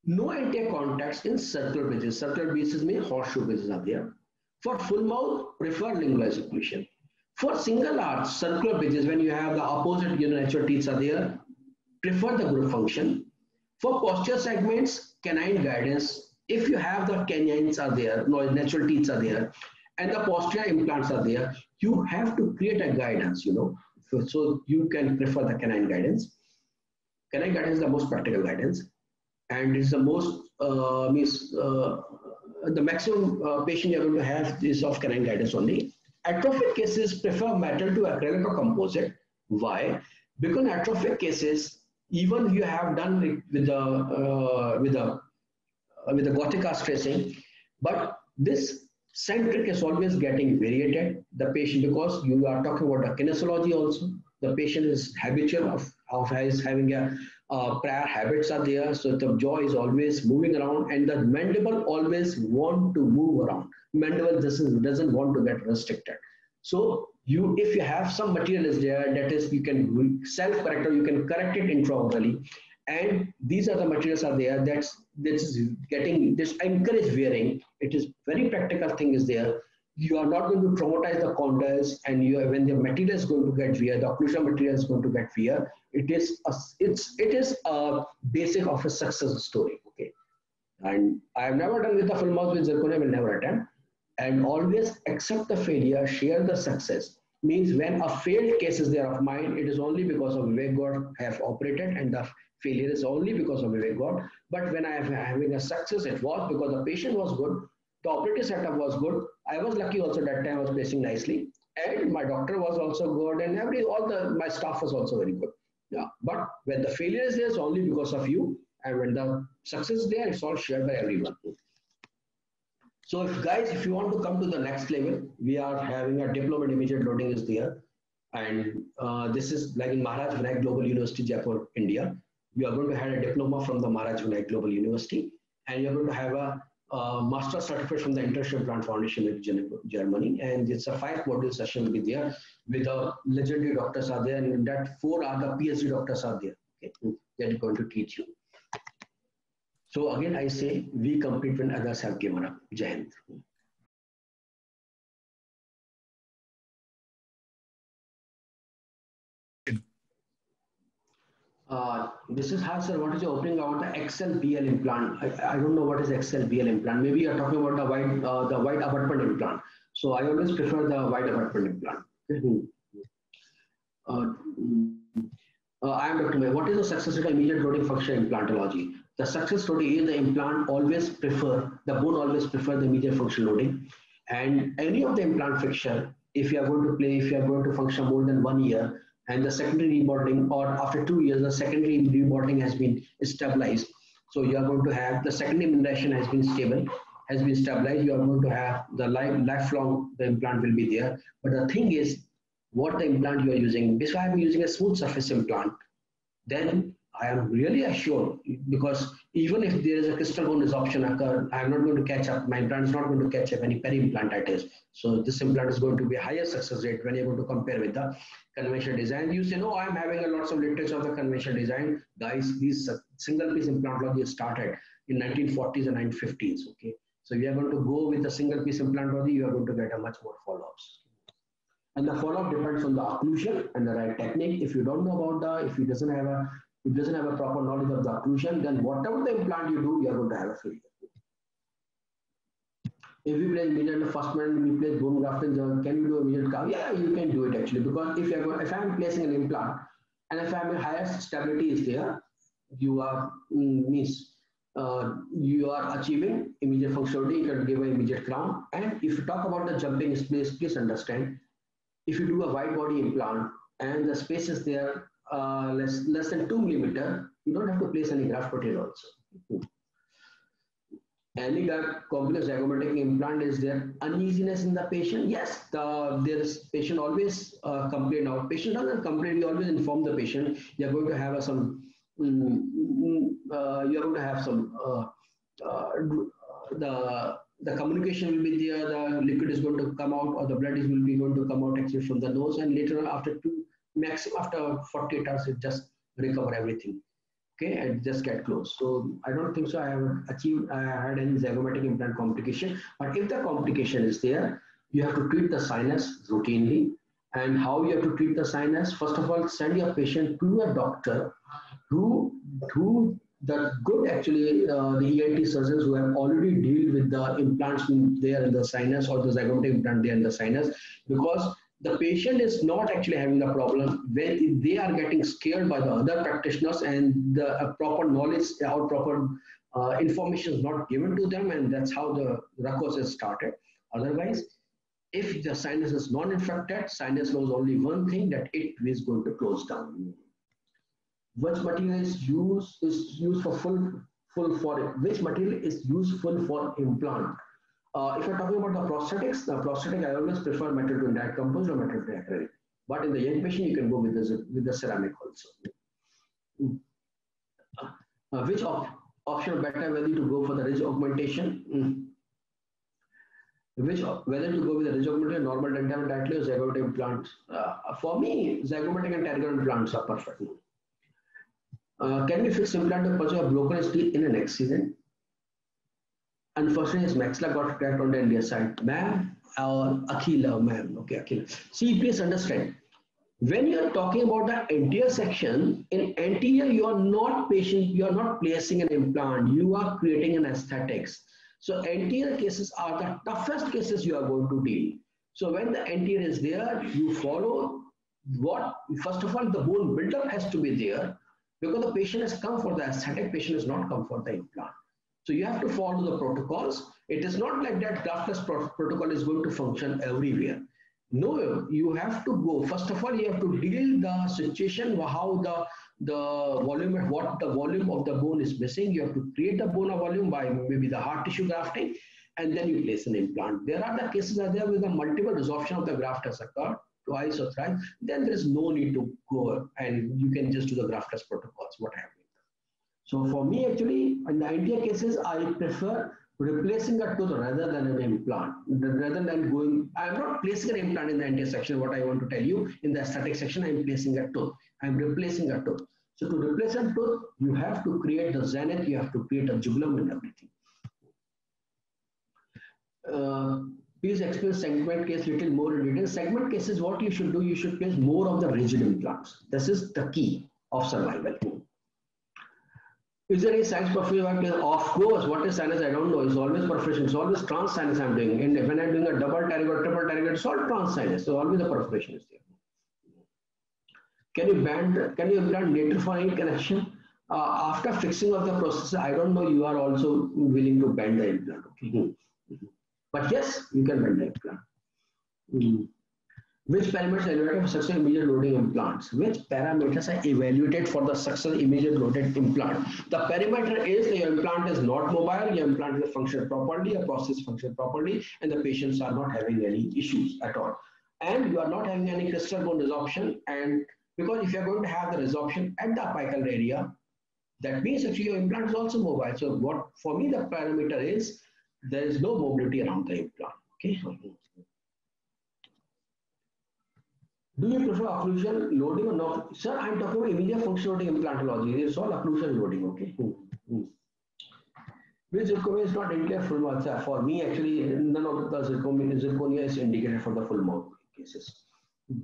no anterior contacts in circular bases. Circular bases mean horseshoe bases are there. For full mouth, prefer lingual occlusion. For single arch, circular bases, when you have the opposite you know, natural teeth are there, prefer the group function. For posture segments, canine guidance, if you have the canines are there, no, natural teeth are there, and the posterior implants are there, you have to create a guidance, you know, so you can prefer the canine guidance. Canine guidance is the most practical guidance and it's the most uh, means uh, the maximum uh, patient you're going to have is of canine guidance only. Atrophic cases prefer metal to acrylic or composite. Why? Because atrophic cases, even you have done with the uh, with the uh, with the gothic arch tracing, but this centric is always getting variated. The patient because you are talking about the kinesiology also. The patient is habitual of of having a uh, habits are there. So the jaw is always moving around and the mandible always want to move around. Mandible doesn't, doesn't want to get restricted. So you, if you have some material is there, that is, you can self-correct or you can correct it intraorally. And these are the materials are there that's, this is getting, this encourage wearing. It is very practical thing is there you are not going to traumatize the condyles and you when the material is going to get wear, the occlusion material is going to get wear. It is a, it's it is a basic of a success story. Okay, and I have never done with the full mouth with zirconia. Will never attempt, and always accept the failure, share the success. Means when a failed case is there of mine, it is only because of Vivek Gaur have operated, and the failure is only because of Vivek Gaur. But when I am having a success, it was because the patient was good, the operating setup was good. I was lucky also that time I was placing nicely. And my doctor was also good and every all the my staff was also very good. Yeah. But when the failure is there, it's only because of you. And when the success is there, it's all shared by everyone. So if guys, if you want to come to the next level, we are having a diploma in immediate loading is there. And uh, this is like in Maharaj Vinayak Global University, Jaipur, India. You are going to have a diploma from the Maharaj Vinayak Global University. And you're going to have a uh, master certificate from the International Implant Foundation in Germany, and it's a five module session will be there with the legendary doctors are there, and that four are the PhD doctors are there okay, that are going to teach you. So again, I say we compete when others have given up. Jai Uh, this is how, sir, what is your opening about the XLBL implant? I, I don't know what is XLBL implant. Maybe you're talking about the wide, uh, the wide abutment implant. So I always prefer the wide abutment implant. uh, uh, I am Dr. May. What is the success rate of immediate loading function implantology? the success story is the implant always prefer, the bone always prefer the immediate function loading. And any of the implant fixture, if you are going to play, if you are going to function more than one year, and the secondary remodeling, or after two years, the secondary remodeling has been stabilized. So you are going to have the secondary mineralization has been stable, has been stabilized. You are going to have the life, lifelong, the implant will be there. But the thing is, what the implant you are using. If I am using a smooth surface implant, then I am really assured because even if there is a crestal bone resorption occur, I am not going to catch up. My implant is not going to catch up any peri-implantitis. So this implant is going to be a higher success rate when you're going to compare with the conventional design. You say, no, I'm having a lots of literature of the conventional design. Guys, these single piece implantology started in 1940s and 1950s. Okay. So we are going to go with the single piece implantology, you are going to get a much more follow-ups. And the follow-up depends on the occlusion and the right technique. If you don't know about the, if he doesn't have a, if doesn't have a proper knowledge of the occlusion, then whatever the implant you do, you are going to have a failure. If we place medial the first man, we place bone graft grafting, can you do medial carve? Yeah, you can do it actually because if you're if I'm placing an implant and if I'm higher stability is there, you are mm, means uh, you are achieving immediate functionality, you can give an immediate crown. And if you talk about the jumping space, please understand if you do a wide body implant and the space is there uh, less, less than 2 millimeter, you don't have to place any graft protein also. Any complex zygomatic implant is there uneasiness in the patient? Yes, the, there is patient always uh, complain out. Patient doesn't complain, we always inform the patient you're going to have some, um, uh, you're going to have some, uh, uh the the communication will be there, the liquid is going to come out or the blood is will be going to come out actually from the nose and later on after two, maximum after 48 hours, it just recover everything. Okay, and just get close. So I don't think so I have achieved, I had any zygomatic implant complication, but if the complication is there, you have to treat the sinus routinely. And how you have to treat the sinus? First of all, send your patient to a doctor who, who the good actually uh, the ENT surgeons who have already dealt with the implants there in the sinus or the zygomatic implant there in the sinus because the patient is not actually having the problem when they are getting scared by the other practitioners and the uh, proper knowledge or proper uh, information is not given to them and that's how the ruckus is started otherwise if the sinus is non-infected sinus knows only one thing that it is going to close down which material is used is used for full full for which material is useful for implant. Uh, if you're talking about the prosthetics, the prosthetic I always prefer metal to indirect composite or metal to acrylic. But in the young patient, you can go with the with the ceramic also. Mm. Uh, which op option better whether to go for the ridge augmentation? Mm. Which whether to go with the ridge augmentation, normal dental directly or zygomatic implants? Uh, for me, zygomatic and pterygoid implants are perfect. Uh, can we fix implant of pursue a broken teeth in an accident? Unfortunately, his maxilla got cracked on the India side. Ma'am, or Akila, ma'am. Okay, Akila. See, please understand. When you are talking about the anterior section, in anterior, you are not patient, you are not placing an implant, you are creating an aesthetics. So anterior cases are the toughest cases you are going to deal. So when the anterior is there, you follow what, first of all, the bone buildup has to be there because the patient has come for the aesthetic, patient has not come for the implant. So you have to follow the protocols. It is not like that graftless pro protocol is going to function everywhere. No, you have to go. First of all, you have to deal the situation how the the volume what the volume of the bone is missing. You have to create the bone volume by maybe the hard tissue grafting, and then you place an implant. There are the cases are there with the multiple resorption of the graft has occurred twice or thrice, then there's no need to go and you can just do the graftless protocols, what have you. So for me, actually, in the ideal cases, I prefer replacing a tooth rather than an implant, rather than going, I'm not placing an implant in the anterior section, what I want to tell you, in the aesthetic section, I'm placing a tooth. I'm replacing a tooth. So to replace a tooth, you have to create the zenith, you have to create a jugulum and everything. Uh, Please explain segment case little more in detail. Segment cases, what you should do, you should place more of the rigid implants. This is the key of survival. Is there any sinus perforation? Of course, what is sinus? I don't know. It's always perforation. It's always trans sinus I'm doing. And when I'm doing a double pterygoid, triple target, it's all trans sinus. So always the perforation is there. Can you band, can you implant natriform connection? uh, after fixing of the process, I don't know you are also willing to bend the implant. Okay. Mm-hmm. But yes, you can bend the implant. Mm. Which parameters are evaluated for successful immediate loading implants? Which parameters are evaluated for the successful immediate loaded implant? The parameter is your implant is not mobile, your implant is functional properly, your process function properly, and the patients are not having any issues at all. And you are not having any crestal bone resorption. And because if you're going to have the resorption at the apical area, that means actually your implant is also mobile. So what for me the parameter is there is no mobility around the implant. Okay. Do you prefer occlusion loading or not? Sir, I'm talking about immediate functionality implantology. It's all occlusion loading, okay? Hmm. Hmm. Which zirconia is not indicated full mouth. For me, actually, none of the zirconia, zirconia is indicated for the full mouth cases. Hmm.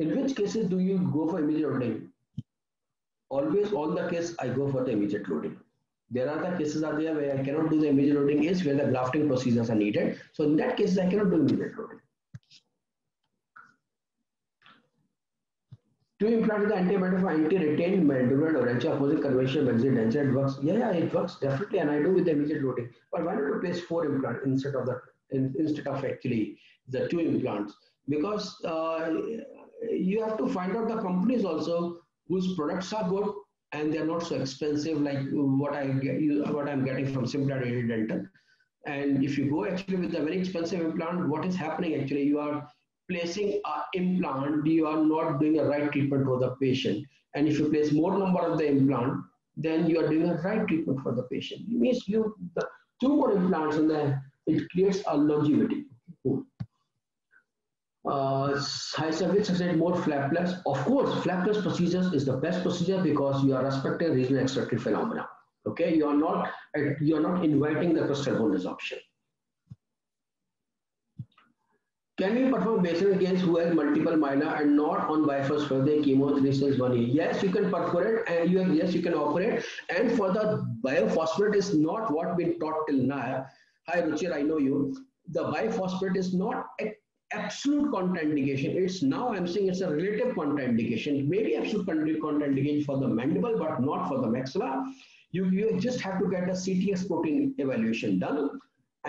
In which cases do you go for immediate loading? Always, all the case, I go for the immediate loading. There are the cases are there where I cannot do the immediate loading is where the grafting procedures are needed. So in that case, I cannot do immediate loading. To implant the anti-mandible for anti-retained mandibular denture opposite conventional denture, it works. Yeah, yeah, it works definitely, and I do with the immediate loading. But why not to place four implants instead of the in, instead of actually the two implants? Because uh, you have to find out the companies also whose products are good and they're not so expensive like what I get, what I'm getting from SimplaDent. And if you go actually with a very expensive implant, what is happening actually? You are placing an implant, you are not doing a right treatment for the patient. And if you place more number of the implant, then you are doing a right treatment for the patient. It means you the two more implants and then it creates a longevity. Uh, high cervix succeed more flapless. Of course, flapless procedures is the best procedure because you are respecting regional extractive phenomena. Okay, you are not you are not inviting the crestal bone resorption. Can we perform basal gains who has multiple myelin and not on bifrost for the chemotherapy one year? Yes, you can perforate and you have, yes, you can operate. And for the biphosphate is not what been taught till now. Hi Ruchir, I know you. The biphosphate is not a absolute contraindication. It's now I'm saying it's a relative contraindication. Maybe absolute contraindication for the mandible, but not for the maxilla. You, you just have to get a CTX protein evaluation done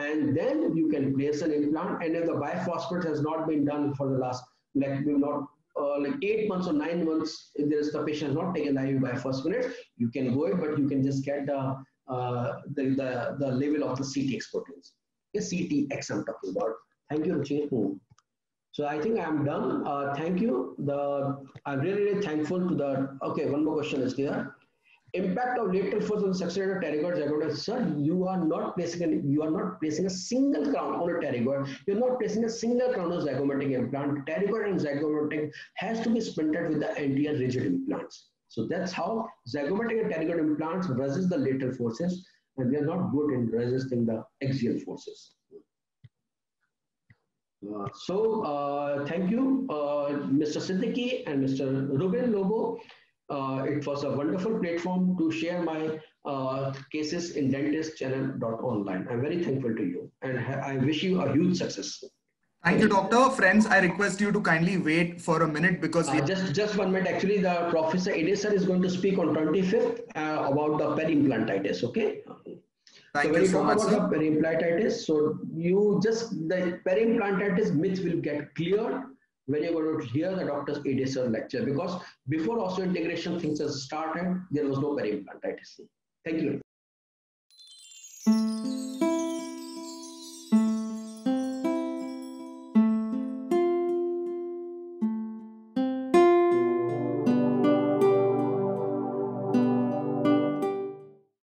and then you can place an implant. And if the biphosphate has not been done for the last, like we not uh, like eight months or nine months, if there is the patient has not taken IV biphosphonate, you can go it, but you can just get the uh, the, the, the level of the CTX proteins. The CTX I'm talking about. Thank you, Ruchi. So I think I'm done. Uh, thank you. The I'm really, really thankful to the. Okay, one more question is there impact of lateral force on succeeded pterygoid zygote. Sir, you are not placing a, you are not placing a single crown on a pterygoid. You're not placing a single crown on zygomatic implant. Pterygoid and zygomatic has to be splintered with the anterior rigid implants. So that's how zygomatic and pterygoid implants resist the lateral forces, and they are not good in resisting the axial forces. Uh, so uh, thank you, uh, Mr. Siddiqui and Mr. Ruben Lobo. Uh, it was a wonderful platform to share my uh, cases in dentistchannel.online. I'm very thankful to you and I wish you a huge success. Thank you, doctor. Friends, I request you to kindly wait for a minute because uh, just just one minute. Actually, the professor Edison is going to speak on 25th uh, about the periimplantitis. Okay. Thank so you so much. About the periimplantitis, so you just the periimplantitis myth will get cleared when you're going to hear the doctor's Edison lecture because before osseointegration things have started, there was no periimplantitis. Thank you.